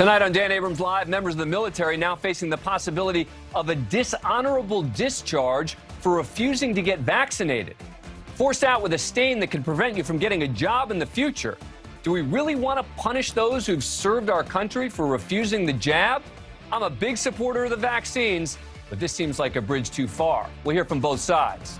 Tonight on Dan Abrams Live, members of the military now facing the possibility of a dishonorable discharge for refusing to get vaccinated. Forced out with a stain that could prevent you from getting a job in the future. Do we really want to punish those who've served our country for refusing the jab? I'm a big supporter of the vaccines, but this seems like a bridge too far. We'll hear from both sides.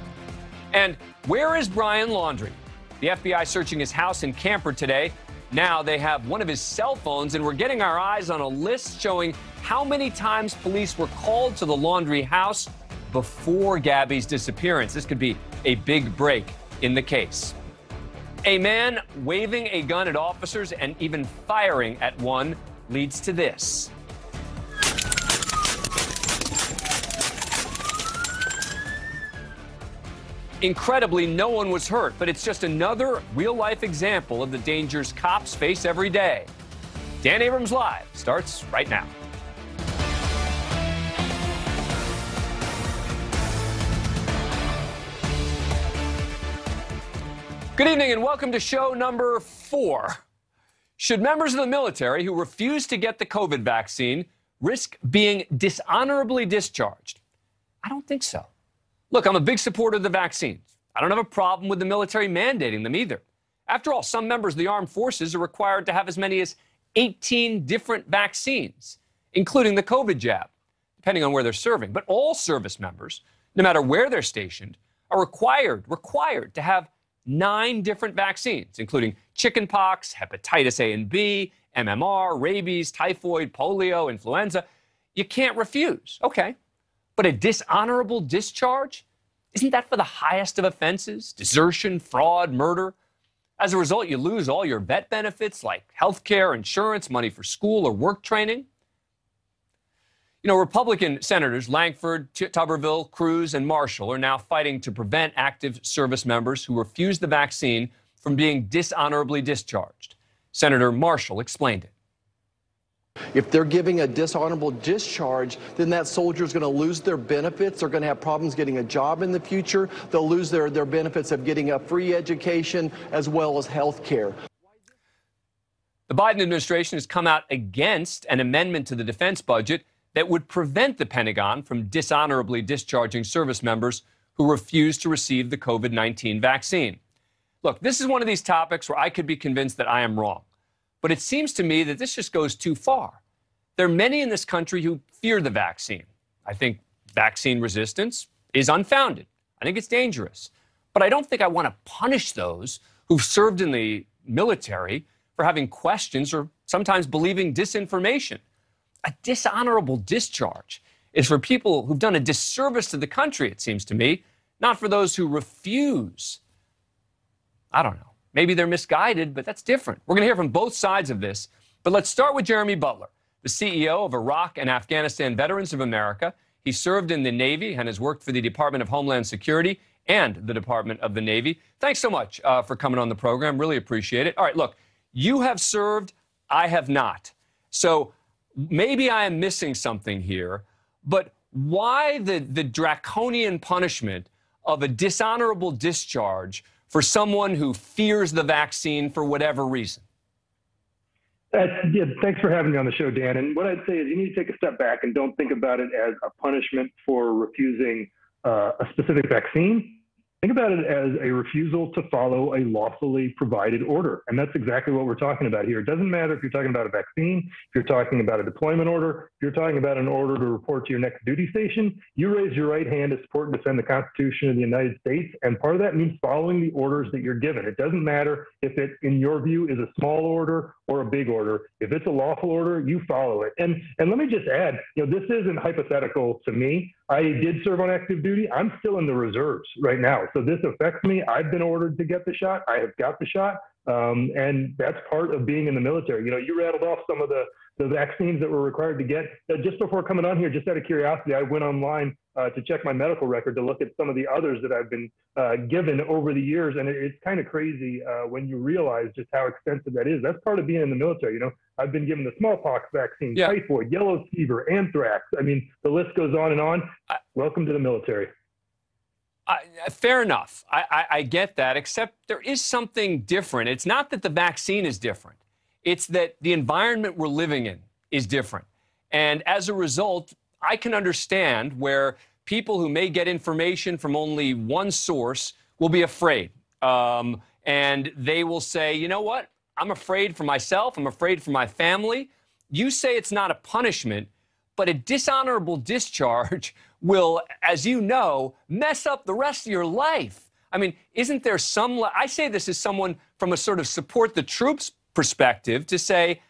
And where is Brian Laundrie? The FBI searching his house and camper today now they have one of his cell phones, and we're getting our eyes on a list showing how many times police were called to the Laundrie house before Gabby's disappearance. This could be a big break in the case. A man waving a gun at officers and even firing at one leads to this. Incredibly, no one was hurt, but it's just another real life example of the dangers cops face every day. Dan Abrams Live starts right now. Good evening and welcome to show number four. Should members of the military who refuse to get the COVID vaccine risk being dishonorably discharged? I don't think so. Look, I'm a big supporter of the vaccines. I don't have a problem with the military mandating them either. After all, some members of the armed forces are required to have as many as 18 different vaccines, including the COVID jab, depending on where they're serving. But all service members, no matter where they're stationed, are required required to have nine different vaccines, including chickenpox, hepatitis A and B, MMR, rabies, typhoid, polio, influenza. You can't refuse. Okay, but a dishonorable discharge? Isn't that for the highest of offenses? Desertion, fraud, murder? As a result, you lose all your vet benefits like health care, insurance, money for school or work training. You know, Republican senators Lankford, Tuberville, Cruz, and Marshall are now fighting to prevent active service members who refuse the vaccine from being dishonorably discharged. Senator Marshall explained it. If they're giving a dishonorable discharge, then that soldier is going to lose their benefits. They're going to have problems getting a job in the future. They'll lose their, their benefits of getting a free education as well as health care. The Biden administration has come out against an amendment to the defense budget that would prevent the Pentagon from dishonorably discharging service members who refuse to receive the COVID 19 vaccine. Look, this is one of these topics where I could be convinced that I am wrong. But it seems to me that this just goes too far. There are many in this country who fear the vaccine. I think vaccine resistance is unfounded. I think it's dangerous. But I don't think I want to punish those who've served in the military for having questions or sometimes believing disinformation. A dishonorable discharge is for people who've done a disservice to the country, it seems to me, not for those who refuse. I don't know. Maybe they're misguided, but that's different. We're going to hear from both sides of this. But let's start with Jeremy Butler, the CEO of Iraq and Afghanistan Veterans of America. He served in the Navy and has worked for the Department of Homeland Security and the Department of the Navy. Thanks so much uh, for coming on the program. Really appreciate it. All right, look, you have served, I have not. So maybe I am missing something here, but why the, the draconian punishment of a dishonorable discharge for someone who fears the vaccine for whatever reason? Uh, yeah, thanks for having me on the show, Dan. And what I'd say is you need to take a step back and don't think about it as a punishment for refusing uh, a specific vaccine. Think about it as a refusal to follow a lawfully provided order. And that's exactly what we're talking about here. It doesn't matter if you're talking about a vaccine, if you're talking about a deployment order, if you're talking about an order to report to your next duty station, you raise your right hand to support and defend the Constitution of the United States. And part of that means following the orders that you're given. It doesn't matter if it, in your view, is a small order or a big order. If it's a lawful order, you follow it. And and let me just add, you know, this isn't hypothetical to me. I did serve on active duty. I'm still in the reserves right now. So this affects me. I've been ordered to get the shot. I have got the shot. Um, and that's part of being in the military. You know, you rattled off some of the, the vaccines that were required to get. Uh, just before coming on here, just out of curiosity, I went online uh, to check my medical record to look at some of the others that I've been uh, given over the years. And it, it's kind of crazy uh, when you realize just how extensive that is. That's part of being in the military. You know, I've been given the smallpox vaccine, yeah. typhoid, yellow fever, anthrax. I mean, the list goes on and on. I, Welcome to the military. fair enough. I, I, I get that, except there is something different. It's not that the vaccine is different, it's that the environment we're living in is different. And as a result, I can understand where people who may get information from only one source will be afraid. Um, and they will say, you know what? I'm afraid for myself. I'm afraid for my family. You say it's not a punishment, but a dishonorable discharge will, as you know, mess up the rest of your life. I mean, isn't there some? I say this as someone from a sort of support the troops perspective to say,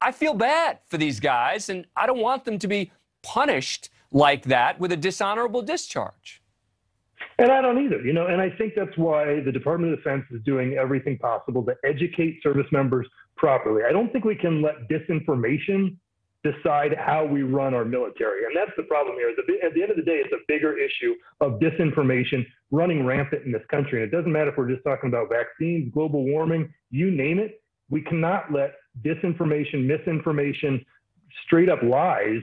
I feel bad for these guys, and I don't want them to be punished like that with a dishonorable discharge. And I don't either, you know, and I think that's why the Department of Defense is doing everything possible to educate service members properly. I don't think we can let disinformation decide how we run our military. And that's the problem here. At the end of the day, it's a bigger issue of disinformation running rampant in this country. And it doesn't matter if we're just talking about vaccines, global warming, you name it. We cannot let disinformation, misinformation, straight up lies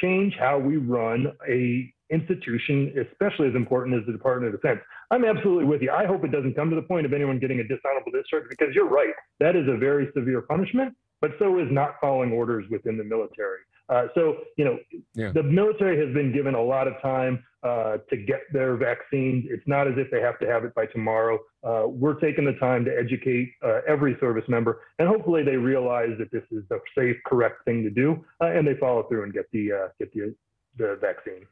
change how we run a institution, especially as important as the Department of Defense. I'm absolutely with you. I hope it doesn't come to the point of anyone getting a dishonorable discharge because you're right. That is a very severe punishment, but so is not following orders within the military. Uh, so, you know, yeah. the military has been given a lot of time uh, to get their vaccines. It's not as if they have to have it by tomorrow. Uh, we're taking the time to educate uh, every service member, and hopefully they realize that this is the safe, correct thing to do, uh, and they follow through and get the uh, get the the vaccine.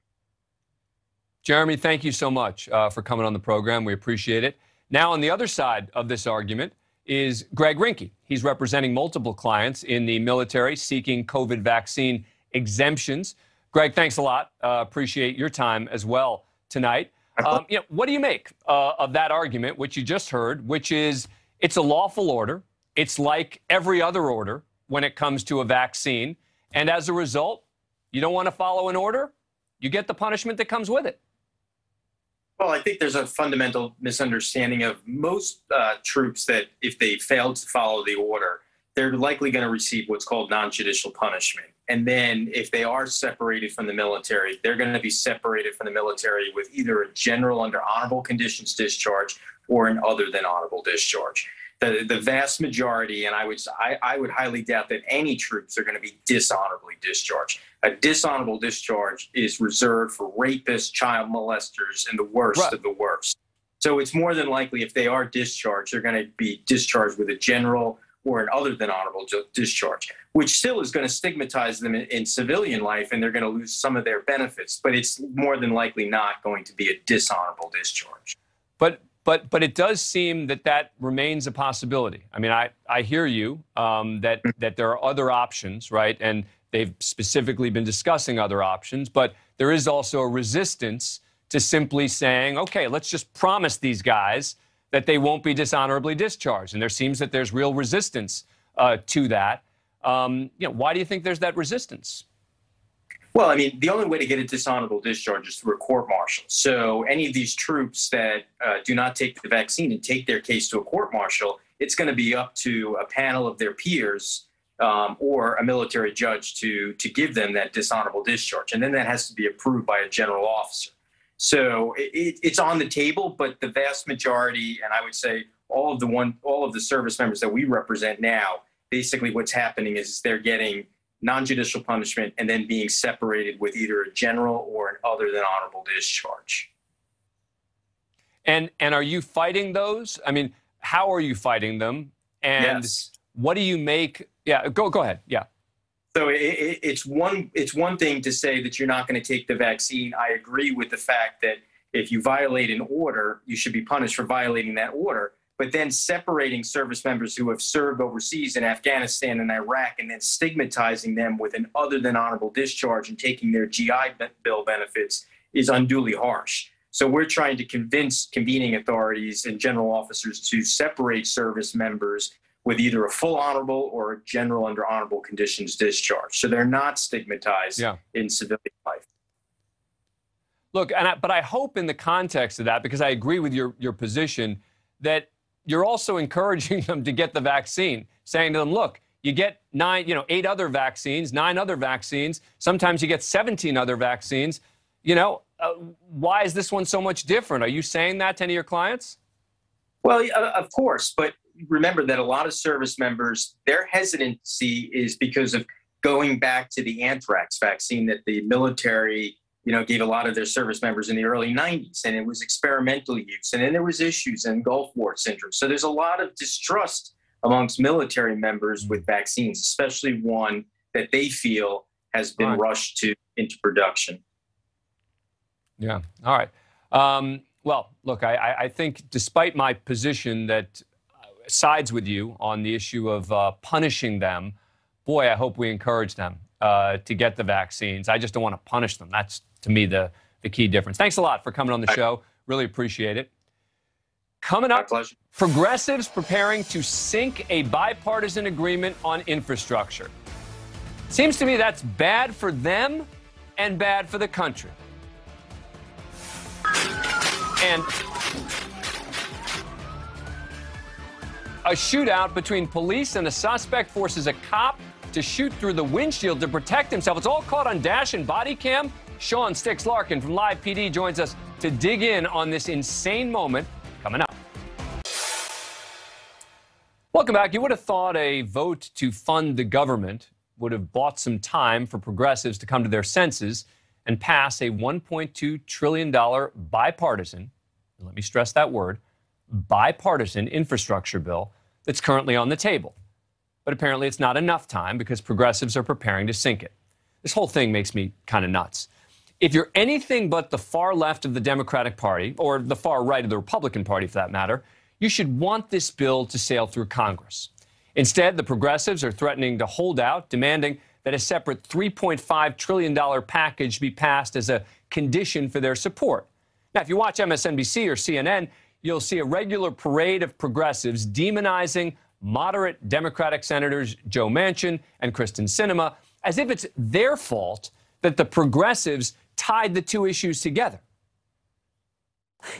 Jeremy, thank you so much for coming on the program. We appreciate it. Now, on the other side of this argument is Greg Rinckey. He's representing multiple clients in the military seeking COVID vaccine exemptions. Greg, thanks a lot. Uh, appreciate your time as well tonight. Um, you know, what do you make uh, of that argument, which you just heard, which is it's a lawful order. It's like every other order when it comes to a vaccine. And as a result, you don't want to follow an order, you get the punishment that comes with it. Well, I think there's a fundamental misunderstanding of most uh, troops that if they fail to follow the order, they're likely going to receive what's called non judicial punishment. And then if they are separated from the military, they're going to be separated from the military with either a general under honorable conditions discharge or an other than honorable discharge. The, the vast majority, and I would I, I would highly doubt that any troops are going to be dishonorably discharged. A dishonorable discharge is reserved for rapists, child molesters, and the worst right. of the worst. So it's more than likely if they are discharged, they're going to be discharged with a general or an other than honorable discharge, which still is going to stigmatize them in, in, civilian life and they're going to lose some of their benefits. But it's more than likely not going to be a dishonorable discharge. But but it does seem that that remains a possibility. I mean, I I hear you um, that that there are other options, right? And they've specifically been discussing other options, but there is also a resistance to simply saying, okay, let's just promise these guys that they won't be dishonorably discharged. And there seems that there's real resistance uh, to that. Um, you know, why do you think there's that resistance? Well, I mean, the only way to get a dishonorable discharge is through a court martial. So, any of these troops that uh, do not take the vaccine and take their case to a court martial, it's going to be up to a panel of their peers um, or a military judge to to give them that dishonorable discharge, and then that has to be approved by a general officer. So it, it's on the table, but the vast majority, and I would say all of the one, all of the service members that we represent now, basically what's happening is they're getting non-judicial punishment and then being separated with either a general or an other than honorable discharge. And and are you fighting those? I mean, how are you fighting them? And yes. what do you make? Yeah, go go ahead. Yeah. So it, it, it's one it's one thing to say that you're not going to take the vaccine. I agree with the fact that if you violate an order, you should be punished for violating that order. But then separating service members who have served overseas in Afghanistan and Iraq and then stigmatizing them with an other than honorable discharge and taking their GI Bill benefits is unduly harsh. So we're trying to convince convening authorities and general officers to separate service members with either a full honorable or a general under honorable conditions discharge. So they're not stigmatized yeah. in civilian life. Look, and I, but I hope in the context of that, because I agree with your, your position, that you're also encouraging them to get the vaccine, saying to them, look, you get nine, you know, eight other vaccines, nine other vaccines. Sometimes you get 17 other vaccines. You know, uh, why is this one so much different? Are you saying that to any of your clients? Well, uh, of course, but remember that a lot of service members, their hesitancy is because of going back to the anthrax vaccine that the military you know, gave a lot of their service members in the early 90s, and it was experimental use, and then there was issues and Gulf War syndrome. So there's a lot of distrust amongst military members with vaccines, especially one that they feel has been right. rushed to into production. Yeah. All right. Um, well, look, I, I, think despite my position that uh, sides with you on the issue of uh, punishing them, boy, I hope we encourage them uh, to get the vaccines. I just don't want to punish them. That's to me the the key difference. Thanks a lot for coming on the show. Really appreciate it. Coming up, progressives preparing to sink a bipartisan agreement on infrastructure. Seems to me that's bad for them and bad for the country. And a shootout between police and a suspect forces a cop to shoot through the windshield to protect himself. It's all caught on dash and body cam. Sean Sticks Larkin from Live PD joins us to dig in on this insane moment coming up. Welcome back. You would have thought a vote to fund the government would have bought some time for progressives to come to their senses and pass a $1.2 trillion bipartisan, let me stress that word, bipartisan infrastructure bill that's currently on the table. But apparently it's not enough time because progressives are preparing to sink it. This whole thing makes me kind of nuts if you're anything but the far left of the Democratic Party, or the far right of the Republican Party for that matter, you should want this bill to sail through Congress. Instead, the progressives are threatening to hold out, demanding that a separate $3.5 trillion package be passed as a condition for their support. Now, if you watch MSNBC or CNN, you'll see a regular parade of progressives demonizing moderate Democratic Senators Joe Manchin and Kyrsten Sinema as if it's their fault that the progressives tied the two issues together.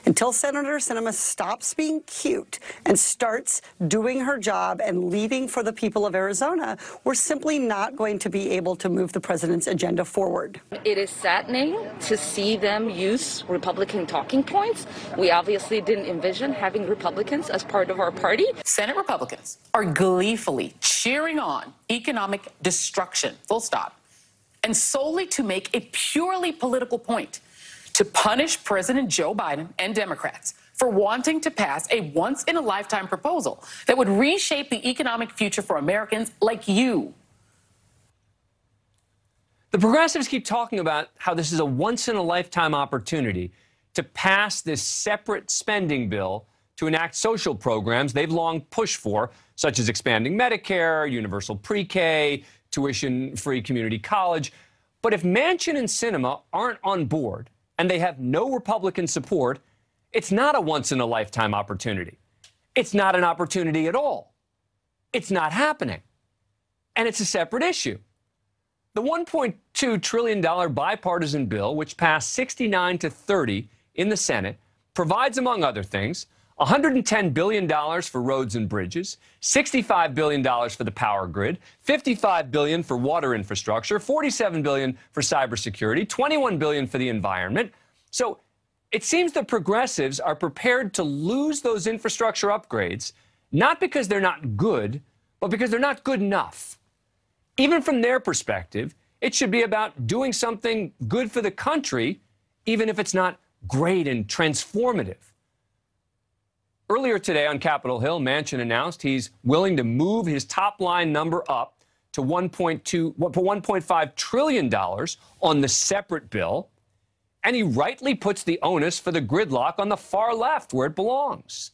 Until Senator Sinema stops being cute and starts doing her job and leading for the people of Arizona, we're simply not going to be able to move the president's agenda forward. It is saddening to see them use Republican talking points. We obviously didn't envision having Republicans as part of our party. Senate Republicans are gleefully cheering on economic destruction, full stop and solely to make a purely political point to punish President Joe Biden and Democrats for wanting to pass a once in a lifetime proposal that would reshape the economic future for Americans like you. The progressives keep talking about how this is a once in a lifetime opportunity to pass this separate spending bill to enact social programs they've long pushed for, such as expanding Medicare, universal pre K, tuition free community college. But if Manchin and Sinema aren't on board and they have no Republican support, it's not a once in a lifetime opportunity. It's not an opportunity at all. It's not happening. And it's a separate issue. The $1.2 trillion bipartisan bill, which passed 69 to 30 in the Senate, provides, among other things, $110 billion for roads and bridges, $65 billion for the power grid, 55 billion for water infrastructure, 47 billion for cybersecurity, 21 billion for the environment. So it seems the progressives are prepared to lose those infrastructure upgrades, not because they're not good, but because they're not good enough. Even from their perspective, it should be about doing something good for the country, even if it's not great and transformative. Earlier today on Capitol Hill, Manchin announced he's willing to move his top line number up to 1.2 1.5 trillion dollars on the separate bill, and he rightly puts the onus for the gridlock on the far left where it belongs.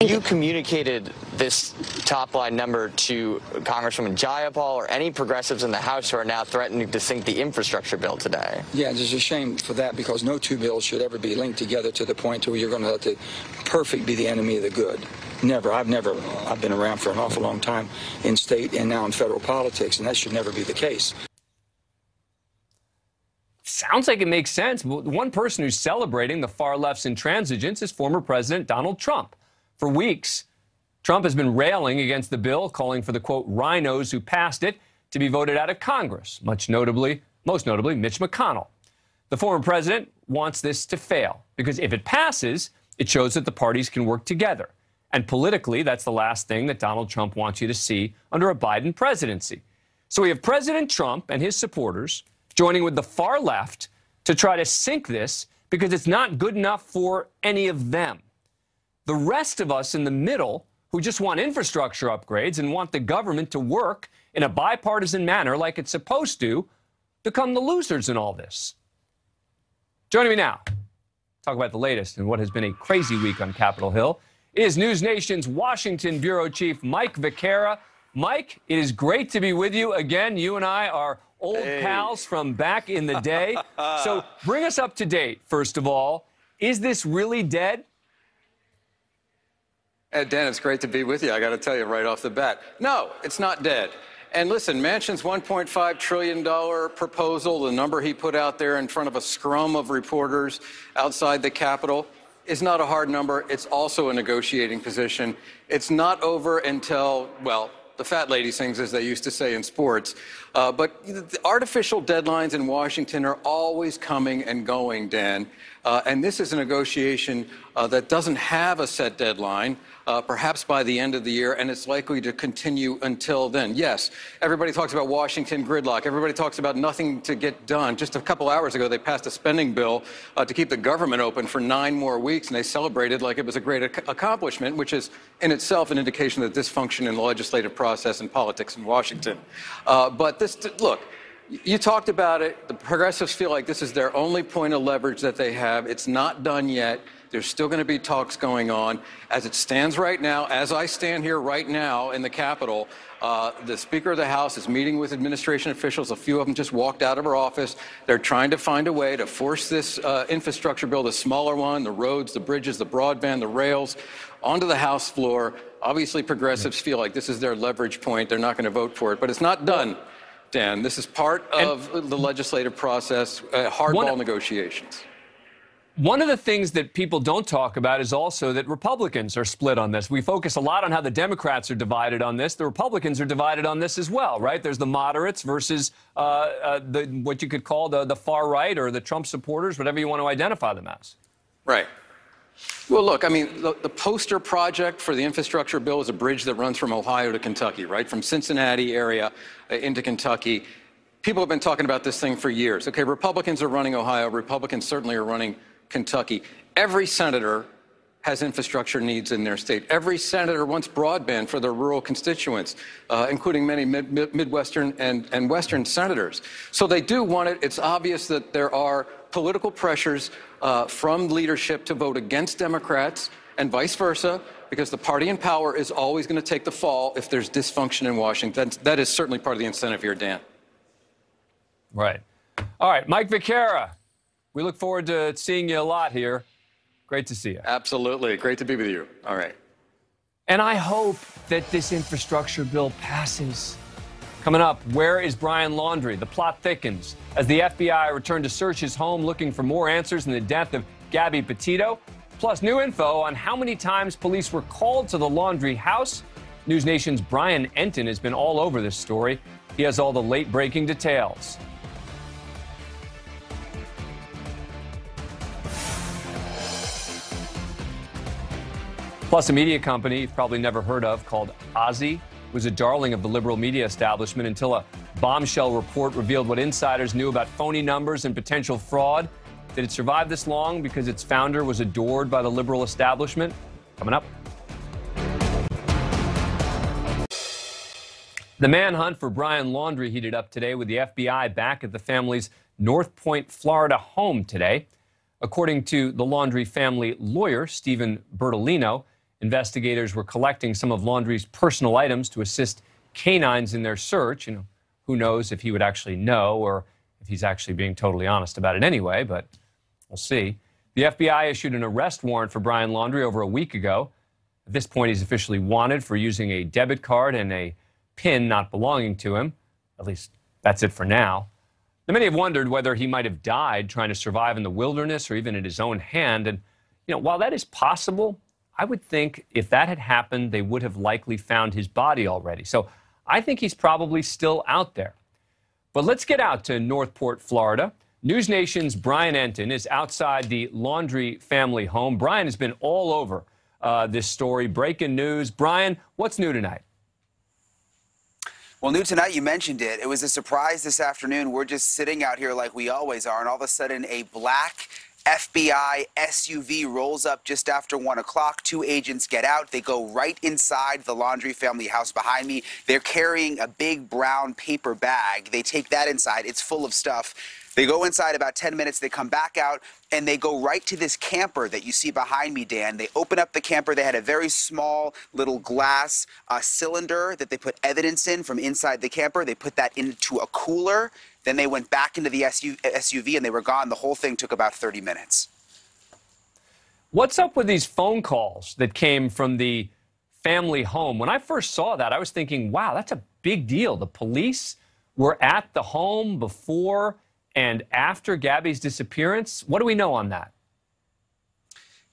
You communicated this top line number to Congresswoman Jayapal or any progressives in the House who are now threatening to sink the infrastructure bill today. Yeah, it's a shame for that because no two bills should ever be linked together to the point where you're going to let the perfect be the enemy of the good. Never. I've never. I've been around for an awful long time in state and now in federal politics, and that should never be the case. Sounds like it makes sense. One person who's celebrating the far left's intransigence is former President Donald Trump. For weeks, Trump has been railing against the bill, calling for the quote RINOs who passed it to be voted out of Congress, much notably, most notably, Mitch McConnell. The former president wants this to fail because if it passes, it shows that the parties can work together. And politically, that's the last thing that Donald Trump wants you to see under a Biden presidency. So we have President Trump and his supporters joining with the far left to try to sink this because it's not good enough for any of them. The rest of us in the middle who just want infrastructure upgrades and want the government to work in a bipartisan manner like it's supposed to become the losers in all this. Joining me now, talk about the latest and what has been a crazy week on Capitol Hill, is News Nation's Washington Bureau Chief Mike Viqueira. Mike, it is great to be with you again. You and I are old hey. pals from back in the day. so bring us up to date, first of all. Is this really dead? Ed, Dan, it's great to be with you. I got to tell you right off the bat. No, it's not dead. And listen, Manchin's $1.5 trillion proposal, the number he put out there in front of a scrum of reporters outside the Capitol, is not a hard number. It's also a negotiating position. It's not over until, well, the fat lady sings, as they used to say in sports. Uh, but the artificial deadlines in Washington are always coming and going, Dan. Uh, and this is a negotiation uh, that doesn't have a set deadline uh, perhaps by the end of the year, and it's likely to continue until then. Yes, everybody talks about Washington gridlock. Everybody talks about nothing to get done. Just a couple hours ago, they passed a spending bill uh, to keep the government open for nine more weeks, and they celebrated like it was a great ac accomplishment, which is in itself an indication of the dysfunction in the legislative process and politics in Washington. Uh, but this, look, you talked about it. The progressives feel like this is their only point of leverage that they have. It's not done yet. There's still going to be talks going on. As it stands right now, as I stand here right now in the Capitol, uh, the Speaker of the House is meeting with administration officials. A few of them just walked out of her office. They're trying to find a way to force this uh, infrastructure bill, the smaller one, the roads, the bridges, the broadband, the rails, onto the House floor. Obviously, progressives feel like this is their leverage point. They're not going to vote for it, but it's not done. Dan, this is part of and the legislative process, uh, hardball negotiations. One of the things that people don't talk about is also that Republicans are split on this. We focus a lot on how the Democrats are divided on this. The Republicans are divided on this as well, right? There's the moderates versus uh, uh, the what you could call the, the far right or the Trump supporters, whatever you want to identify them as. Right. Well, look, I mean, the, the, poster project for the infrastructure bill is a bridge that runs from Ohio to Kentucky, right? From Cincinnati area uh, into Kentucky. People have been talking about this thing for years. Okay, Republicans are running Ohio. Republicans certainly are running Kentucky. Every senator has infrastructure needs in their state. Every senator wants broadband for their rural constituents, uh, including many mid Midwestern and, and Western senators. So they do want it. It's obvious that there are political pressures uh, from leadership to vote against Democrats and vice versa, because the party in power is always going to take the fall if there's dysfunction in Washington. That is certainly part of the incentive here, Dan. Right. All right, Mike Viqueira. We look forward to seeing you a lot here. Great to see you. Absolutely. Great to be with you. All right. And I hope that this infrastructure bill passes. Coming up, where is Brian Laundrie? The plot thickens as the FBI returned to search his home looking for more answers in the death of Gabby Petito. Plus, new info on how many times police were called to the Laundrie house. News Nation's Brian Entin has been all over this story. He has all the late breaking details. Plus, a media company you've probably never heard of called OZY was a darling of the liberal media establishment until a bombshell report revealed what insiders knew about phony numbers and potential fraud. Did it survive this long because its founder was adored by the liberal establishment? Coming up. The manhunt for Brian Laundrie heated up today with the FBI back at the family's North Port, Florida home today. According to the Laundrie family lawyer, Steven Bertolino, Investigators were collecting some of Laundrie's personal items to assist canines in their search. You know, who knows if he would actually know or if he's actually being totally honest about it anyway, but we'll see. The FBI issued an arrest warrant for Brian Laundrie over a week ago. At this point, he's officially wanted for using a debit card and a PIN not belonging to him. At least that's it for now. Now, many have wondered whether he might have died trying to survive in the wilderness or even at his own hand. And, you know, while that is possible, I would think if that had happened, they would have likely found his body already. So I think he's probably still out there. But let's get out to Northport, Florida. News Nation's Brian Entin is outside the Laundrie family home. Brian has been all over uh, this story, breaking news. Brian, what's new tonight? Well, new tonight, you mentioned it. It was a surprise this afternoon. We're just sitting out here like we always are, and all of a sudden, a black FBI SUV rolls up just after one o'clock. Two agents get out. They go right inside the Laundrie family house behind me. They're carrying a big brown paper bag. They take that inside. It's full of stuff. They go inside about 10 minutes, they come back out, and they go right to this camper that you see behind me, Dan. They open up the camper. They had a very small little glass uh, cylinder that they put evidence in from inside the camper. They put that into a cooler. Then they went back into the SUV and they were gone. The whole thing took about 30 minutes. What's up with these phone calls that came from the family home? When I first saw that, I was thinking, wow, that's a big deal. The police were at the home before and after Gabby's disappearance. What do we know on that?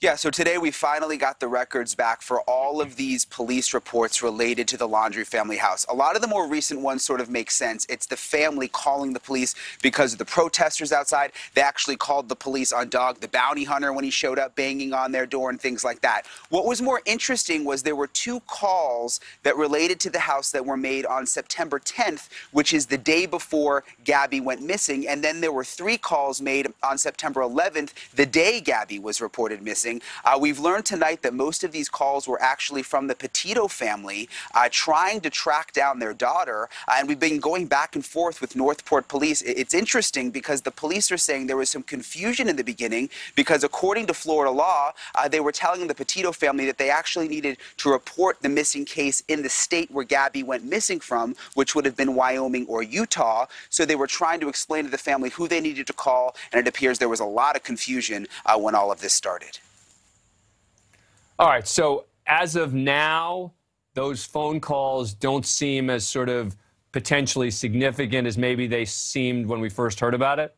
Yeah, so today we finally got the records back for all of these police reports related to the Laundrie family house. A lot of the more recent ones sort of make sense. It's the family calling the police because of the protesters outside. They actually called the police on Dog the bounty hunter when he showed up banging on their door and things like that. What was more interesting was there were two calls that related to the house that were made on September 10th, which is the day before Gabby went missing. And then there were three calls made on September 11th, the day Gabby was reported missing. Uh, we've learned tonight that most of these calls were actually from the Petito family uh, trying to track down their daughter. Uh, and we've been going back and forth with Northport police. It's interesting because the police are saying there was some confusion in the beginning because, according to Florida law, uh, they were telling the Petito family that they actually needed to report the missing case in the state where Gabby went missing from, which would have been Wyoming or Utah. So they were trying to explain to the family who they needed to call, and it appears there was a lot of confusion uh, when all of this started. All right. So as of now, those phone calls don't seem as sort of potentially significant as maybe they seemed when we first heard about it?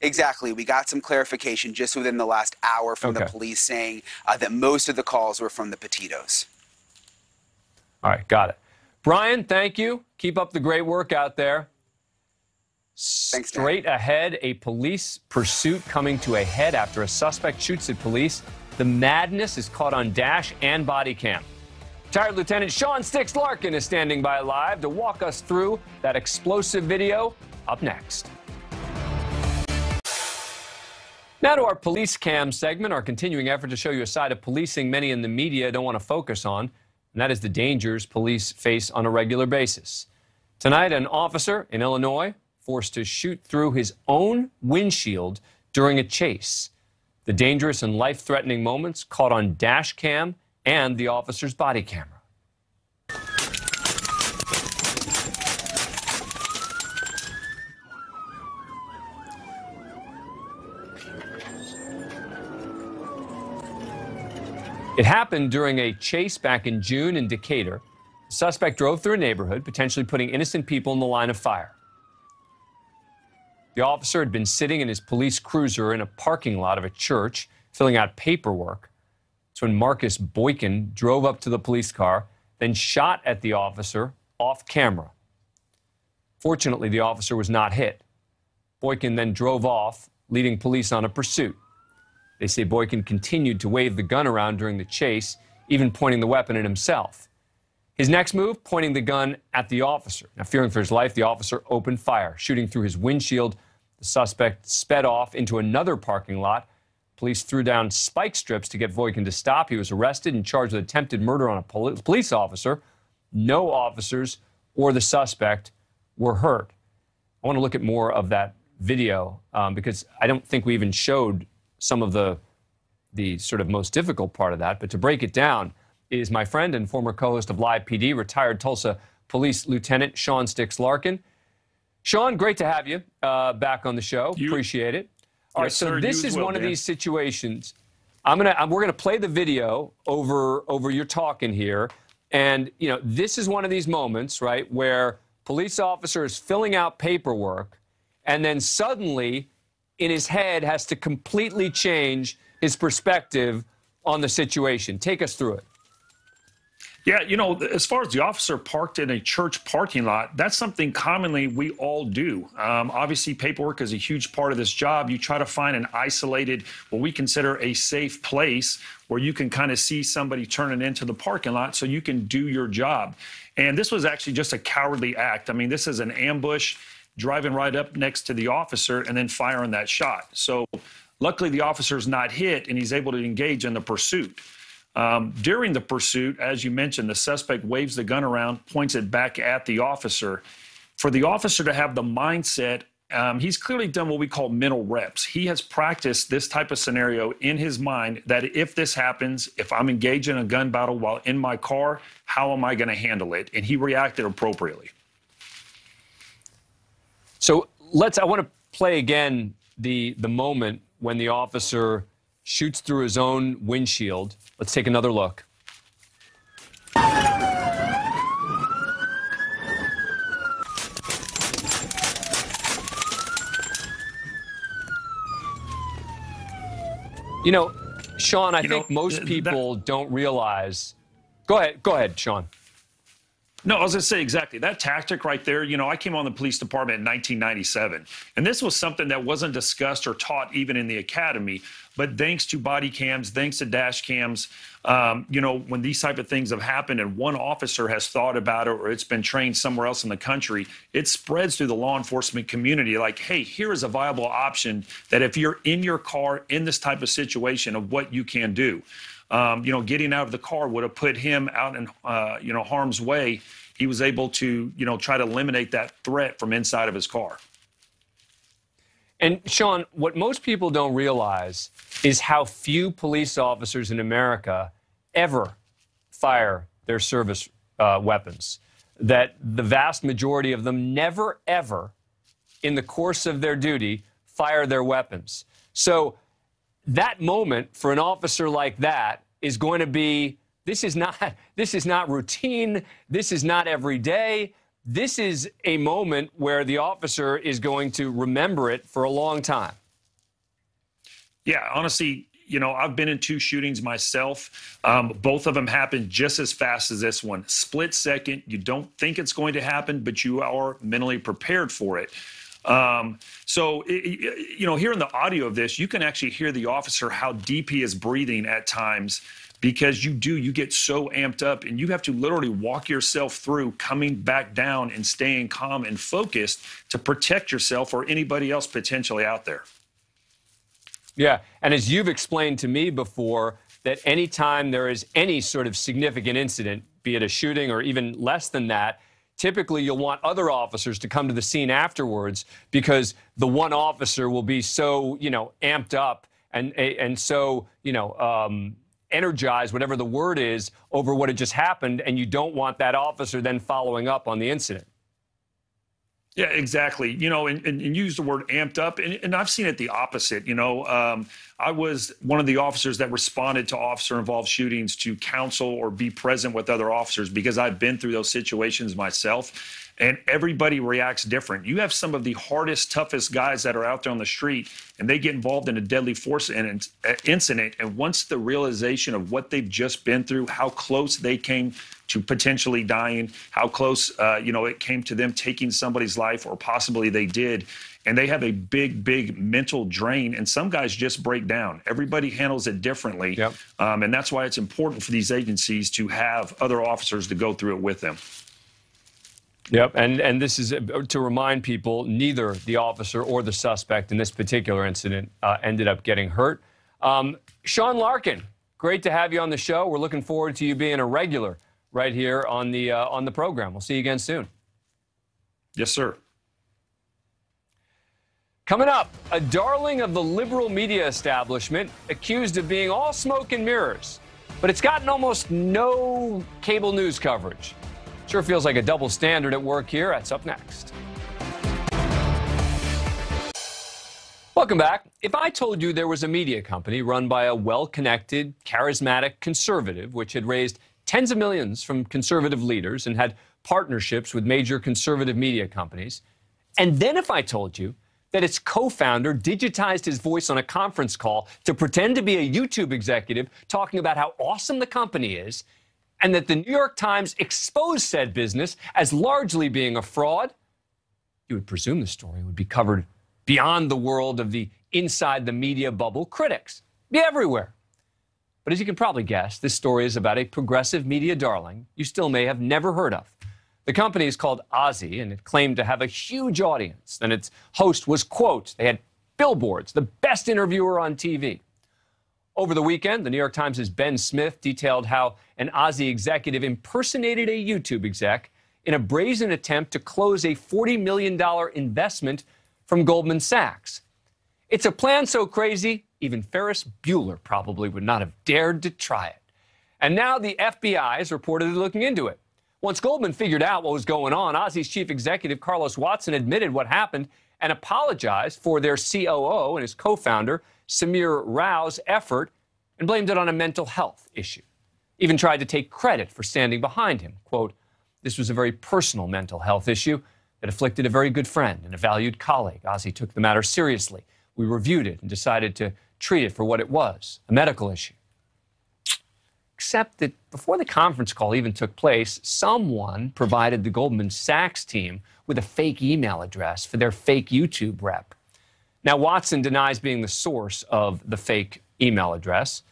Exactly. We got some clarification just within the last hour from okay. the police saying uh, that most of the calls were from the Petitos. All right, got it. Brian, thank you. Keep up the great work out there. Thanks, Straight Dan. ahead, a police pursuit coming to a head after a suspect shoots at police the madness is caught on dash and body cam. Retired Lieutenant Sean Sticks Larkin is standing by live to walk us through that explosive video up next. Now to our police cam segment, our continuing effort to show you a side of policing many in the media don't want to focus on, and that is the dangers police face on a regular basis. Tonight, an officer in Illinois forced to shoot through his own windshield during a chase the dangerous and life threatening moments caught on dash cam and the officer's body camera. It happened during a chase back in June in Decatur. The suspect drove through a neighborhood, potentially putting innocent people in the line of fire. The officer had been sitting in his police cruiser in a parking lot of a church, filling out paperwork. That's when Marcus Boykin drove up to the police car, then shot at the officer off camera. Fortunately, the officer was not hit. Boykin then drove off, leading police on a pursuit. They say Boykin continued to wave the gun around during the chase, even pointing the weapon at himself. His next move, pointing the gun at the officer. Now, fearing for his life, the officer opened fire, shooting through his windshield the suspect sped off into another parking lot. Police threw down spike strips to get Boykin to stop. He was arrested and charged with attempted murder on a police officer. No officers or the suspect were hurt. I want to look at more of that video um, because I don't think we even showed some of the the sort of most difficult part of that. But to break it down is my friend and former co-host of Live PD, retired Tulsa Police Lieutenant Sean Sticks Larkin. Sean, great to have you uh, back on the show. You, Appreciate it. All yes, right, so sir, this is well, one Dan. of these situations. I'm gonna I'm, we're gonna play the video over over your talking here, and you know this is one of these moments, right, where police officer is filling out paperwork, and then suddenly, in his head, has to completely change his perspective on the situation. Take us through it. Yeah, you know, as far as the officer parked in a church parking lot, that's something commonly we all do. Um, obviously, paperwork is a huge part of this job. You try to find an isolated, what we consider a safe place where you can kind of see somebody turning into the parking lot so you can do your job. And this was actually just a cowardly act. I mean, this is an ambush, driving right up next to the officer and then firing that shot. So luckily, the officer's not hit and he's able to engage in the pursuit. Um, during the pursuit, as you mentioned, the suspect waves the gun around, points it back at the officer. For the officer to have the mindset, um, he's clearly done what we call mental reps. He has practiced this type of scenario in his mind that if this happens, if I'm engaged in a gun battle while in my car, how am I going to handle it? And he reacted appropriately. So let's, I want to play again the, the moment when the officer shoots through his own windshield. Let's take another look. You know, Sean, I You think know, most uh, th- people don't realize. Go ahead, go ahead, Sean. No, I was going to say exactly that tactic right there. You know, I came on the police department in 1997, and this was something that wasn't discussed or taught even in the academy. But thanks to body cams, thanks to dash cams, um, you know, when these type of things have happened and one officer has thought about it or it's been trained somewhere else in the country, it spreads through the law enforcement community. Like, hey, here is a viable option that if you're in your car in this type of situation of what you can do. Um, you know, getting out of the car would have put him out in, uh, you know, harm's way. He was able to, you know, try to eliminate that threat from inside of his car. And Sean, what most people don't realize is how few police officers in America ever fire their service uh, weapons. That the vast majority of them never, ever, in the course of their duty, fire their weapons. So that moment for an officer like that is going to be this is not this is not routine this is not every day this is a moment where the officer is going to remember it for a long time Yeah, honestly, you know, I've been in two shootings myself. Um, both of them happened just as fast as this one. Split second. You don't think it's going to happen, but you are mentally prepared for it. Um, so, i- i- you know, here in the audio of this, you can actually hear the officer how deep he is breathing at times because you do, you get so amped up and you have to literally walk yourself through coming back down and staying calm and focused to protect yourself or anybody else potentially out there. yeah and as you've explained to me before that anytime there is any sort of significant incident be it a shooting or even less than that typically you'll want other officers to come to the scene afterwards because the one officer will be so you know amped up and and so you know um, energized whatever the word is over what had just happened and you don't want that officer then following up on the incident Yeah, exactly. You know, and, and, and use the word amped up. And, and I've seen it the opposite. You know, um, I was one of the officers that responded to officer involved shootings to counsel or be present with other officers because I've been through those situations myself. And everybody reacts different. You have some of the hardest, toughest guys that are out there on the street, and they get involved in a deadly force uh, incident. And once the realization of what they've just been through, how close they came to potentially dying, how close, uh, you know, it came to them taking somebody's life, or possibly they did. And they have a big, big mental drain, and some guys just break down. Everybody handles it differently, um, and that's why it's important for these agencies to have other officers to go through it with them. Yep, and and this is uh, to remind people: neither the officer or the suspect in this particular incident uh, ended up getting hurt. Um, Sean Larkin, great to have you on the show. We're looking forward to you being a regular right here on the uh, on the program. We'll see you again soon. Yes, sir. Coming up, a darling of the liberal media establishment accused of being all smoke and mirrors, but it's gotten almost no cable news coverage. Sure feels like a double standard at work here. That's up next. Welcome back. If I told you there was a media company run by a well connected, charismatic conservative, which had raised tens of millions from conservative leaders and had partnerships with major conservative media companies, and then if I told you that its co founder digitized his voice on a conference call to pretend to be a YouTube executive talking about how awesome the company is, and that the New York Times exposed said business as largely being a fraud, you would presume the story would be covered beyond the world of the inside the media bubble critics. Be everywhere. But as you can probably guess, this story is about a progressive media darling you still may have never heard of. The company is called OZY, and it claimed to have a huge audience. And its host was, quote, they had billboards, the best interviewer on TV. Over the weekend, the New York Times' Ben Smith detailed how an OZY executive impersonated a YouTube exec in a brazen attempt to close a $40 million investment from Goldman Sachs. It's a plan so crazy, even Ferris Bueller probably would not have dared to try it. And now the FBI is reportedly looking into it. Once Goldman figured out what was going on, OZY's chief executive Carlos Watson admitted what happened and apologized for their COO and his co founder, Samir Rao's effort and blamed it on a mental health issue. Even tried to take credit for standing behind him. Quote, This was a very personal mental health issue that afflicted a very good friend and a valued colleague. OZY took the matter seriously. We reviewed it and decided to treat it for what it was a medical issue. Except that before the conference call even took place, someone provided the Goldman Sachs team with a fake email address for their fake YouTube rep. Now, Watson denies being the source of the fake email address.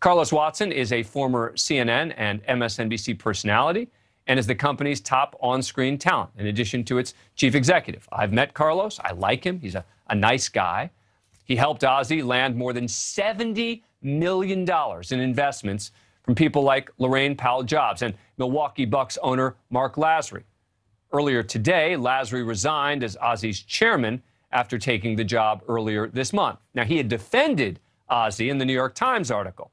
Carlos Watson is a former CNN and MSNBC personality and is the company's top on screen talent, in addition to its chief executive. I've met Carlos. I like him. He's a, a nice guy. He helped OZY land more than $70 million in investments from people like Laurene Powell Jobs and Milwaukee Bucks owner Mark Lasry. Earlier today, Lasry resigned as OZY's chairman after taking the job earlier this month. Now, he had defended OZY in the New York Times article.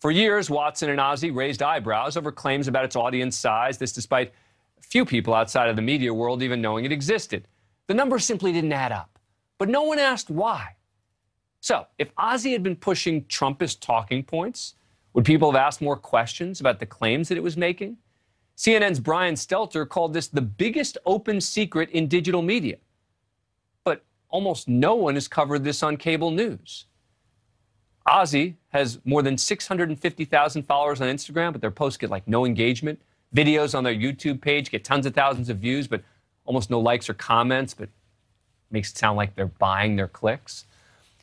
For years, Watson and OZY raised eyebrows over claims about its audience size, this despite few people outside of the media world even knowing it existed. The numbers simply didn't add up, but no one asked why. So, if OZY had been pushing Trumpist talking points, would people have asked more questions about the claims that it was making? CNN's Brian Stelter called this the biggest open secret in digital media. Almost no one has covered this on cable news. OZY has more than 650,000 followers on Instagram, but their posts get like no engagement. Videos on their YouTube page get tons of thousands of views, but almost no likes or comments, but makes it sound like they're buying their clicks.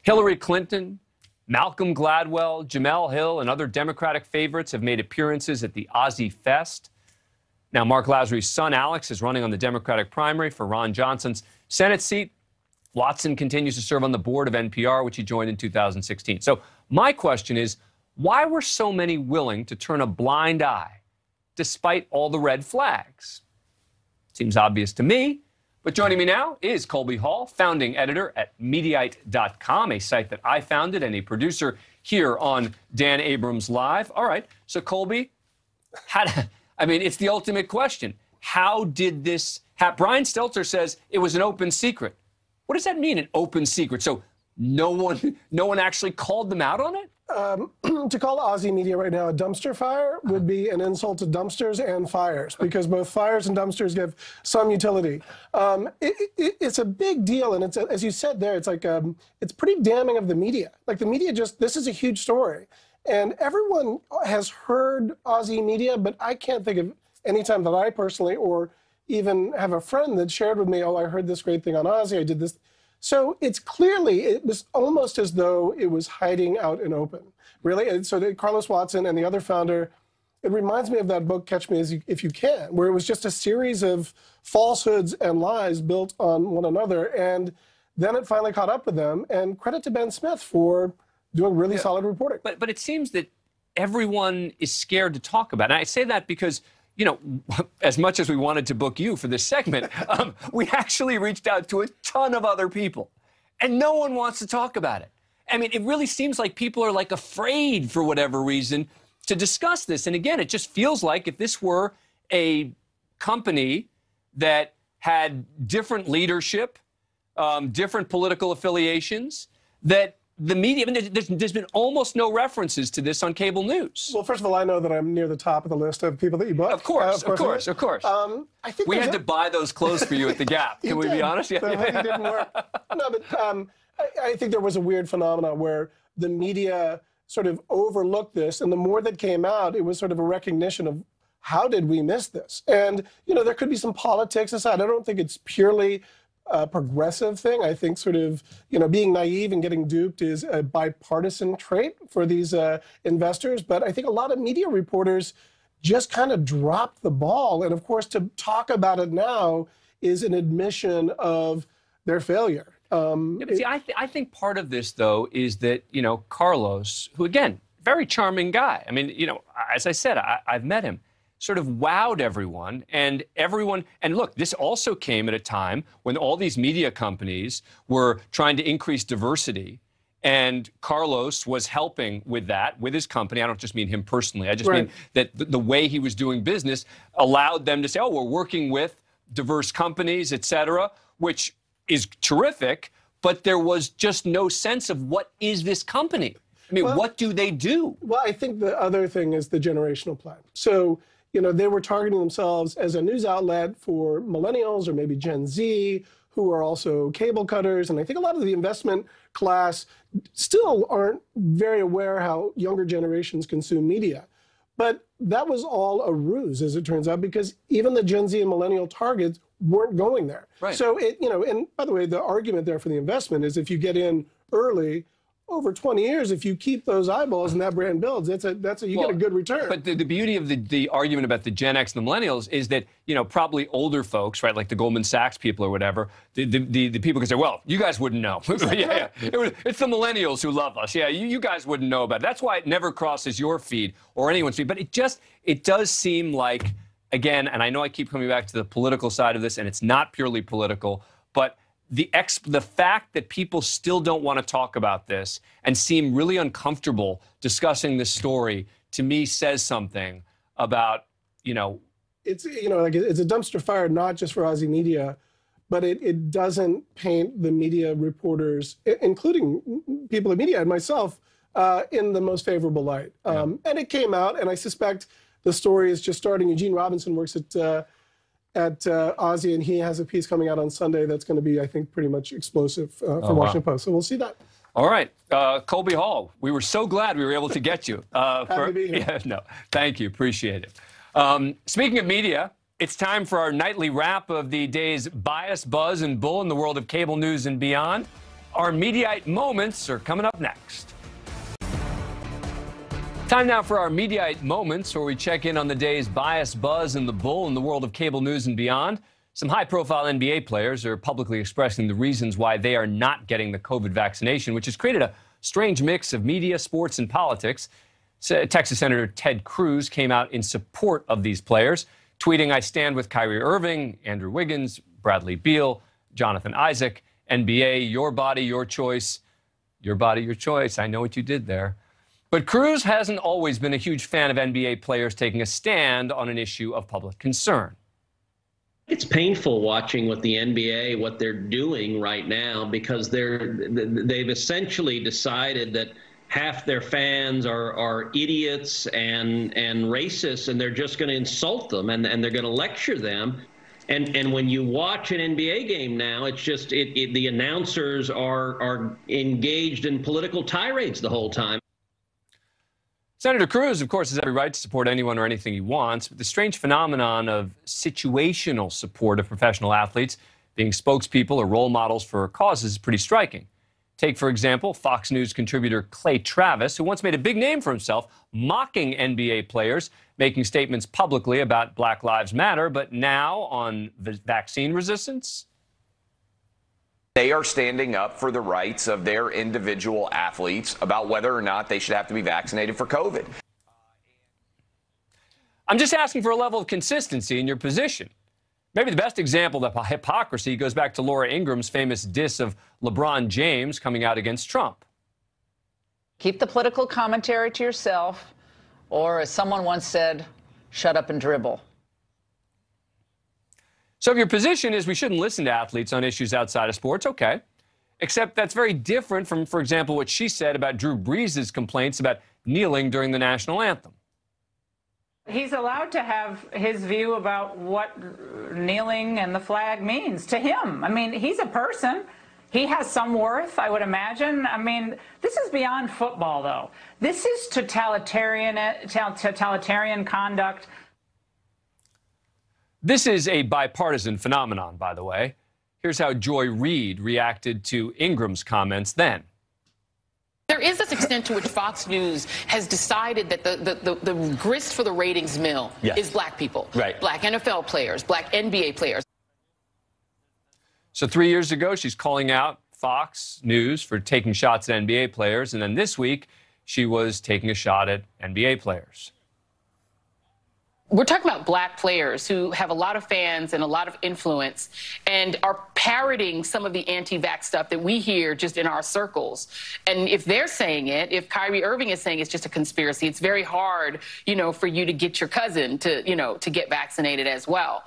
Hillary Clinton, Malcolm Gladwell, Jemele Hill, and other Democratic favorites have made appearances at the OZY Fest. Now, Mark Lasry's son, Alex, is running on the Democratic primary for Ron Johnson's Senate seat. Watson continues to serve on the board of NPR, which he joined in 2016. So, my question is why were so many willing to turn a blind eye despite all the red flags? Seems obvious to me. But joining me now is Colby Hall, founding editor at Mediaite.com, a site that I founded and a producer here on Dan Abrams Live. All right, so Colby, how, I mean, it's the ultimate question. How did this happen? Brian Stelter says it was an open secret. What does that mean, an open secret? So no one, no one actually called them out on it? Um, to call OZY Media right now a dumpster fire would be an insult to dumpsters and fires because both fires and dumpsters give some utility. Um, it, it, it's a big deal, and it's as you said there. It's like um, it's pretty damning of the media. Like the media just this is a huge story, and everyone has heard OZY Media, but I can't think of any time that I personally or even have a friend that shared with me, oh, I heard this great thing on OZY. I did this. So it's clearly, it was almost as though it was hiding out in open, really. So Carlos Watson and the other founder, it reminds me of that book, Catch Me As you, If You Can, where it was just a series of falsehoods and lies built on one another. And then it finally caught up with them. And credit to Ben Smith for doing really yeah. solid reporting. But, but it seems that everyone is scared to talk about it. And I say that because you know, as much as we wanted to book you for this segment, um, we actually reached out to a ton of other people, and no one wants to talk about it. I mean, it really seems like people are like afraid for whatever reason to discuss this. And again, it just feels like if this were a company that had different leadership, um, different political affiliations, that the media, I mean, there's, there's been almost no references to this on cable news. Well, first of all, I know that I'm near the top of the list of people that you book. Of course, uh, of course, of course. Um, I think we had a... to buy those clothes for you at the Gap. Can we did. be honest? Yeah, it didn't work. No, but um, I, I think there was a weird phenomenon where the media sort of overlooked this, and the more that came out, it was sort of a recognition of how did we miss this? And you know, there could be some politics aside. I don't think it's purely uh, progressive thing. I think sort of you know being naive and getting duped is a bipartisan trait for these uh, investors. But I think a lot of media reporters just kind of dropped the ball, and of course to talk about it now is an admission of their failure. Um, yeah, see, I, th- I think part of this, though, is that, you know, Carlos, who, again, very charming guy. I mean, you know, as I said, I, I've met him, sort of wowed everyone. And everyone, and look, this also came at a time when all these media companies were trying to increase diversity. And Carlos was helping with that with his company. I don't just mean him personally. I just right. mean that the, the way he was doing business allowed them to say, oh, we're working with diverse companies, et cetera, which is terrific, but there was just no sense of what is this company? I mean, well, what do they do? Well, I think the other thing is the generational plan. So, you know, they were targeting themselves as a news outlet for millennials or maybe Gen Z who are also cable cutters. And I think a lot of the investment class still aren't very aware how younger generations consume media. But that was all a ruse, as it turns out, because even the Gen Z and millennial targets weren't going there. Right. So it, you know, and by the way, the argument there for the investment is if you get in early, over 20 years, if you keep those eyeballs and that brand builds, that's a that's a you well, get a good return. But the, the beauty of the, the argument about the Gen X and the millennials is that you know probably older folks, right, like the Goldman Sachs people or whatever, the the, the, the people can say, well, you guys wouldn't know. yeah, yeah. It was, it's the millennials who love us. Yeah, you, you guys wouldn't know about it. That's why it never crosses your feed or anyone's feed. But it just it does seem like again, and I know I keep coming back to the political side of this, and it's not purely political, but the ex- the fact that people still don't want to talk about this and seem really uncomfortable discussing this story to me says something about you know it's you know like it's a dumpster fire not just for Ozy Media, but it, it doesn't paint the media reporters, including people in media and myself, uh, in the most favorable light. Um, yeah. And it came out, and I suspect the story is just starting. Eugene Robinson works at uh, at uh, Ozy, and he has a piece coming out on Sunday that's going to be, I think, pretty much explosive uh, from oh, Washington wow. Post. So we'll see that. All right, uh, Colby Hall. We were so glad we were able to get you. Uh, for, to be here. Yeah, no, thank you, appreciate it. Um, speaking of media, it's time for our nightly wrap of the day's bias, buzz, and bull in the world of cable news and beyond. Our Mediaite moments are coming up next. Time now for our Mediaite moments where we check in on the day's bias, buzz, and the bull in the world of cable news and beyond. Some high profile NBA players are publicly expressing the reasons why they are not getting the COVID vaccination, which has created a strange mix of media, sports, and politics. Texas Senator Ted Cruz came out in support of these players, tweeting, I stand with Kyrie Irving, Andrew Wiggins, Bradley Beal, Jonathan Isaac, NBA, your body, your choice. Your body, your choice. I know what you did there. But Cruz hasn't always been a huge fan of NBA players taking a stand on an issue of public concern. It's painful watching what the NBA what they're doing right now because they're they've essentially decided that half their fans are, are idiots and and racists and they're just going to insult them and, and they're going to lecture them and and when you watch an NBA game now, it's just it, it, the announcers are are engaged in political tirades the whole time. Senator Cruz, of course, has every right to support anyone or anything he wants, but the strange phenomenon of situational support of professional athletes being spokespeople or role models for causes is pretty striking. Take, for example, Fox News contributor Clay Travis, who once made a big name for himself mocking NBA players, making statements publicly about Black Lives Matter, but now on vaccine resistance? They are standing up for the rights of their individual athletes about whether or not they should have to be vaccinated for COVID. I'm just asking for a level of consistency in your position. Maybe the best example of hypocrisy goes back to Laura Ingraham's famous diss of LeBron James coming out against Trump. Keep the political commentary to yourself, or as someone once said, shut up and dribble. So if your position is we shouldn't listen to athletes on issues outside of sports, okay. Except that's very different from, for example, what she said about Drew Brees' complaints about kneeling during the national anthem. He's allowed to have his view about what kneeling and the flag means to him. I mean, he's a person. He has some worth, I would imagine. I mean, this is beyond football, though. This is totalitarian, totalitarian conduct this is a bipartisan phenomenon, by the way. Here's how Joy Reid reacted to Ingraham's comments then. There is this extent to which Fox News has decided that the, the, the, the grist for the ratings mill Yes. is black people, Right. black NFL players, black NBA players. So three years ago, she's calling out Fox News for taking shots at NBA players. And then this week, she was taking a shot at NBA players. We're talking about black players who have a lot of fans and a lot of influence and are parroting some of the anti vax stuff that we hear just in our circles. And if they're saying it, if Kyrie Irving is saying it's just a conspiracy, it's very hard, you know, for you to get your cousin to, you know, to get vaccinated as well.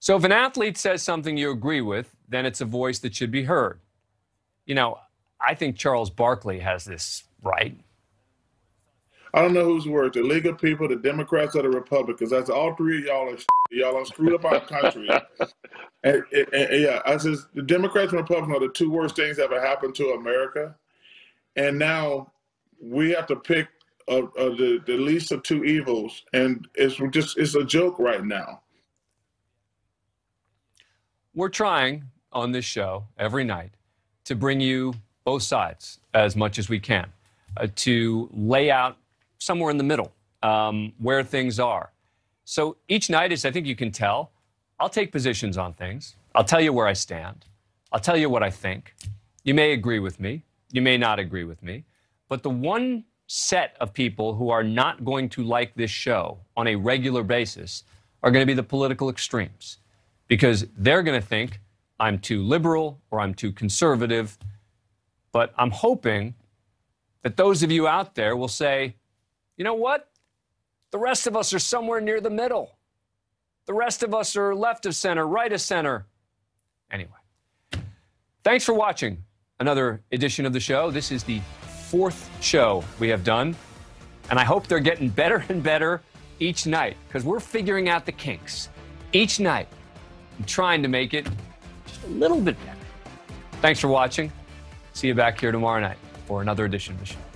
So if an athlete says something you agree with, then it's a voice that should be heard. You know, I think Charles Barkley has this right. I don't know who's worse, the League of People, the Democrats, or the Republicans. That's all three of y'all are y'all are screwed up our country. and, and- and, yeah, I says the Democrats and Republicans are the two worst things that ever happened to America. And now we have to pick uh, uh, the the least of two evils, and it's just it's a joke right now. We're trying on this show every night to bring you both sides as much as we can, uh, to lay out somewhere in the middle um, where things are. So each night, as I think you can tell, I'll take positions on things. I'll tell you where I stand. I'll tell you what I think. You may agree with me. You may not agree with me. But the one set of people who are not going to like this show on a regular basis are going to be the political extremes because they're going to think I'm too liberal or I'm too conservative. But I'm hoping that those of you out there will say, you know what? The rest of us are somewhere near the middle. The rest of us are left of center, right of center. Anyway, thanks for watching another edition of the show. This is the fourth show we have done, and I hope they're getting better and better each night because we're figuring out the kinks each night and trying to make it just a little bit better. Thanks for watching. See you back here tomorrow night for another edition of the show.